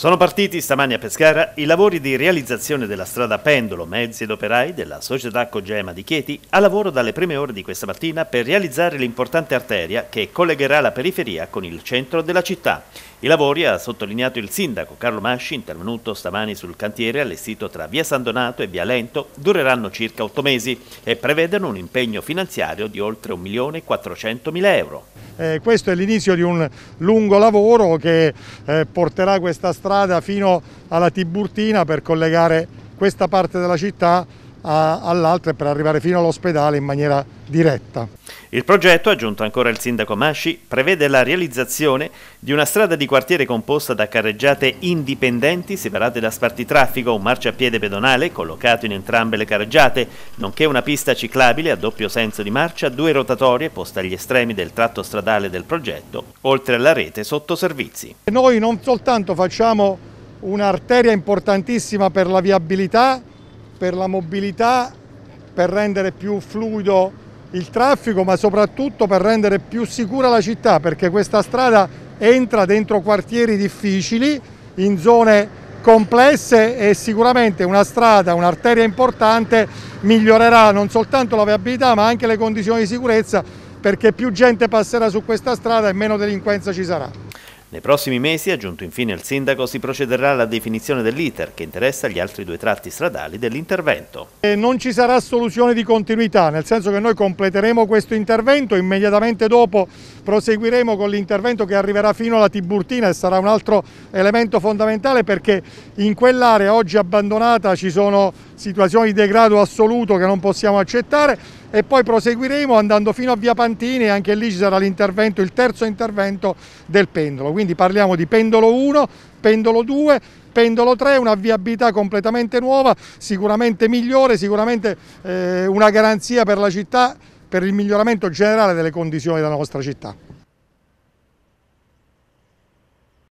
Sono partiti stamani a Pescara i lavori di realizzazione della strada Pendolo, mezzi ed operai della società Cogema di Chieti, a lavoro dalle prime ore di questa mattina per realizzare l'importante arteria che collegherà la periferia con il centro della città. I lavori, ha sottolineato il sindaco Carlo Masci, intervenuto stamani sul cantiere allestito tra via San Donato e via Lento, dureranno circa otto mesi e prevedono un impegno finanziario di oltre 1.400.000 euro. Eh, questo è l'inizio di un lungo lavoro che eh, porterà questa strada fino alla Tiburtina per collegare questa parte della città all'altra e per arrivare fino all'ospedale in maniera diretta. Il progetto, aggiunto ancora il sindaco Masci, prevede la realizzazione di una strada di quartiere composta da carreggiate indipendenti separate da spartitraffico, un marciapiede pedonale collocato in entrambe le carreggiate, nonché una pista ciclabile a doppio senso di marcia, due rotatorie poste agli estremi del tratto stradale del progetto, oltre alla rete sottoservizi. Noi non soltanto facciamo un'arteria importantissima per la viabilità, per la mobilità, per rendere più fluido il traffico, ma soprattutto per rendere più sicura la città, perché questa strada entra dentro quartieri difficili, in zone complesse e sicuramente una strada, un'arteria importante migliorerà non soltanto la viabilità ma anche le condizioni di sicurezza perché più gente passerà su questa strada e meno delinquenza ci sarà. Nei prossimi mesi, aggiunto infine il sindaco, si procederà alla definizione dell'iter che interessa gli altri due tratti stradali dell'intervento. Non ci sarà soluzione di continuità, nel senso che noi completeremo questo intervento, immediatamente dopo proseguiremo con l'intervento che arriverà fino alla Tiburtina e sarà un altro elemento fondamentale perché in quell'area oggi abbandonata ci sono situazioni di degrado assoluto che non possiamo accettare e poi proseguiremo andando fino a via Pantini e anche lì ci sarà l'intervento, il terzo intervento del pendolo. Quindi parliamo di pendolo 1, pendolo 2, pendolo 3, una viabilità completamente nuova, sicuramente migliore, sicuramente eh, una garanzia per la città, per il miglioramento generale delle condizioni della nostra città.